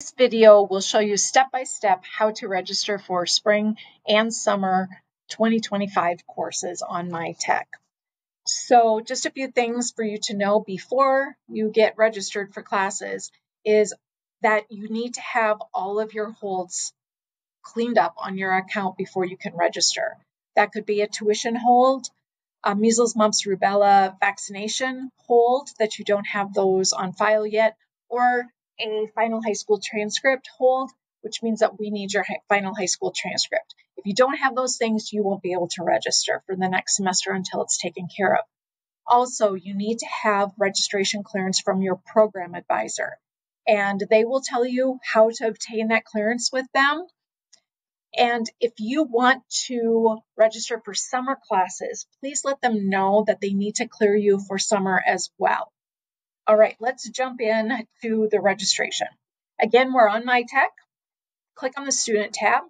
This video will show you step by step how to register for spring and summer 2025 courses on MyTech. So just a few things for you to know before you get registered for classes is that you need to have all of your holds cleaned up on your account before you can register. That could be a tuition hold, a measles, mumps, rubella vaccination hold that you don't have those on file yet, or a final high school transcript hold, which means that we need your final high school transcript. If you don't have those things, you won't be able to register for the next semester until it's taken care of. Also, you need to have registration clearance from your program advisor, and they will tell you how to obtain that clearance with them. And if you want to register for summer classes, please let them know that they need to clear you for summer as well. All right, let's jump in to the registration. Again, we're on MyTech. Click on the Student tab.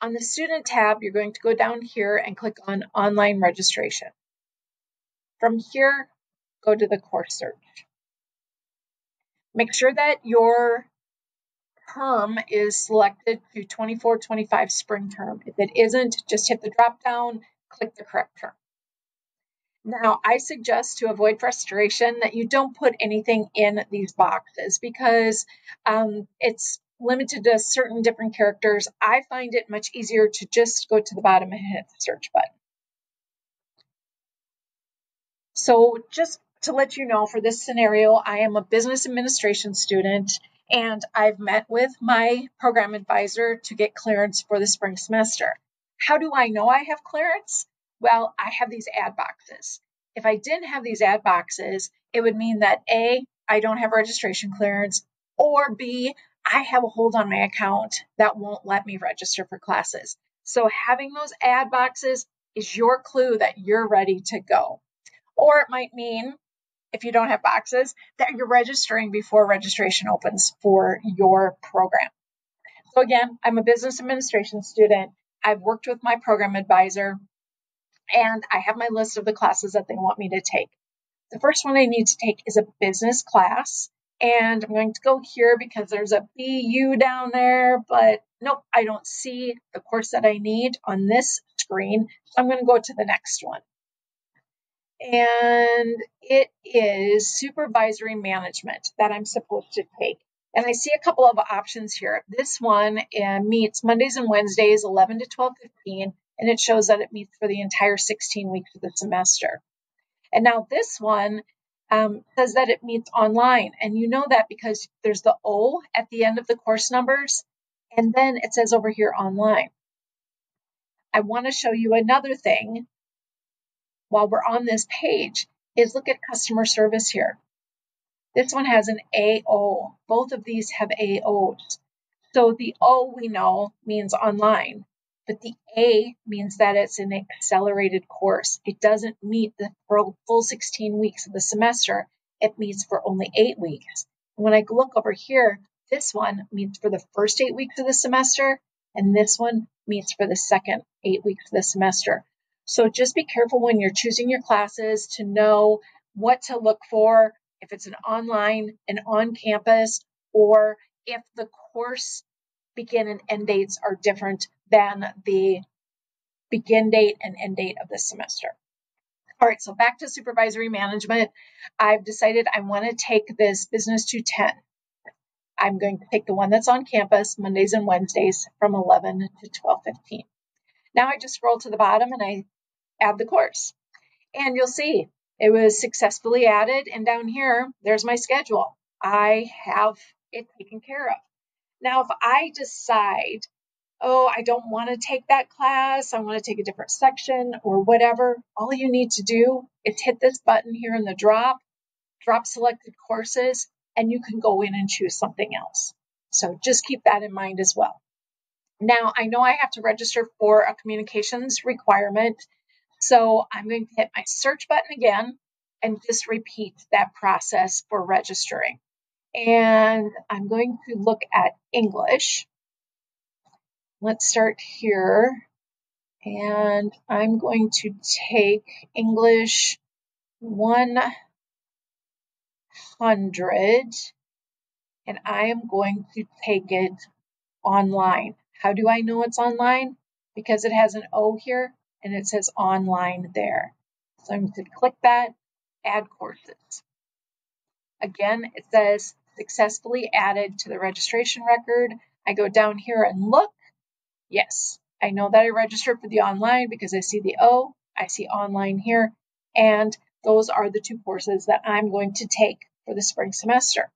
On the Student tab, you're going to go down here and click on Online Registration. From here, go to the course search. Make sure that your term is selected to 24-25 spring term. If it isn't, just hit the drop down, click the correct term. Now, I suggest to avoid frustration that you don't put anything in these boxes because um, it's limited to certain different characters. I find it much easier to just go to the bottom and hit the search button. So just to let you know, for this scenario, I am a business administration student and I've met with my program advisor to get clearance for the spring semester. How do I know I have clearance? Well, I have these add boxes. If I didn't have these add boxes, it would mean that A, I don't have registration clearance, or B, I have a hold on my account that won't let me register for classes. So having those add boxes is your clue that you're ready to go. Or it might mean, if you don't have boxes, that you're registering before registration opens for your program. So again, I'm a business administration student. I've worked with my program advisor and I have my list of the classes that they want me to take. The first one I need to take is a business class. And I'm going to go here because there's a BU down there, but nope, I don't see the course that I need on this screen. So I'm going to go to the next one. And it is supervisory management that I'm supposed to take. And I see a couple of options here. This one uh, meets Mondays and Wednesdays, 11 to 12:15, and it shows that it meets for the entire 16 weeks of the semester. And now this one um, says that it meets online. And you know that because there's the O at the end of the course numbers, and then it says over here online. I want to show you another thing while we're on this page is look at customer service here. This one has an AO. Both of these have AOs. So the O we know means online but the A means that it's an accelerated course. It doesn't meet the full 16 weeks of the semester. It meets for only eight weeks. When I look over here, this one meets for the first eight weeks of the semester, and this one meets for the second eight weeks of the semester. So just be careful when you're choosing your classes to know what to look for, if it's an online, an on campus, or if the course begin and end dates are different than the begin date and end date of this semester. All right, so back to supervisory management. I've decided I want to take this business to 10. I'm going to take the one that's on campus Mondays and Wednesdays from 11 to 12:15. Now I just scroll to the bottom and I add the course. And you'll see it was successfully added and down here there's my schedule. I have it taken care of. Now if I decide oh, I don't want to take that class, I want to take a different section or whatever, all you need to do is hit this button here in the drop, drop selected courses, and you can go in and choose something else. So just keep that in mind as well. Now, I know I have to register for a communications requirement, so I'm going to hit my search button again and just repeat that process for registering. And I'm going to look at English let's start here. And I'm going to take English 100 and I am going to take it online. How do I know it's online? Because it has an O here and it says online there. So I'm going to click that, add courses. Again, it says successfully added to the registration record. I go down here and look. Yes, I know that I registered for the online because I see the O, I see online here, and those are the two courses that I'm going to take for the spring semester.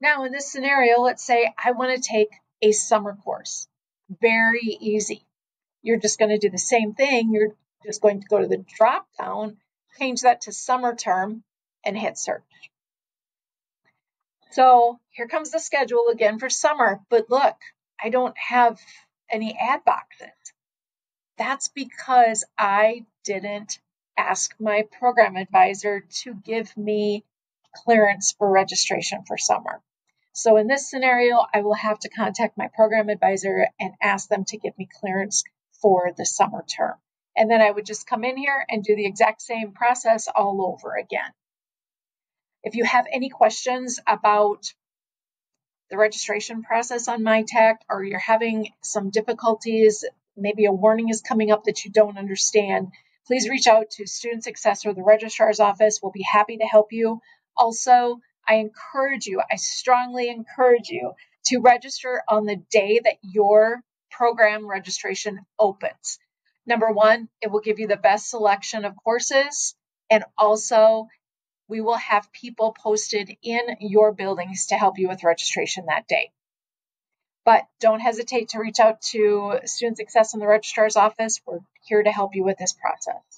Now, in this scenario, let's say I want to take a summer course. Very easy. You're just going to do the same thing. You're just going to go to the drop down, change that to summer term, and hit search. So here comes the schedule again for summer, but look, I don't have any add boxes. That's because I didn't ask my program advisor to give me clearance for registration for summer. So in this scenario, I will have to contact my program advisor and ask them to give me clearance for the summer term. And then I would just come in here and do the exact same process all over again. If you have any questions about the registration process on MyTech or you're having some difficulties, maybe a warning is coming up that you don't understand, please reach out to Student Success or the registrar's office. We'll be happy to help you. Also, I encourage you, I strongly encourage you to register on the day that your program registration opens. Number one, it will give you the best selection of courses, and also we will have people posted in your buildings to help you with registration that day. But don't hesitate to reach out to Student Success in the registrar's office. We're here to help you with this process.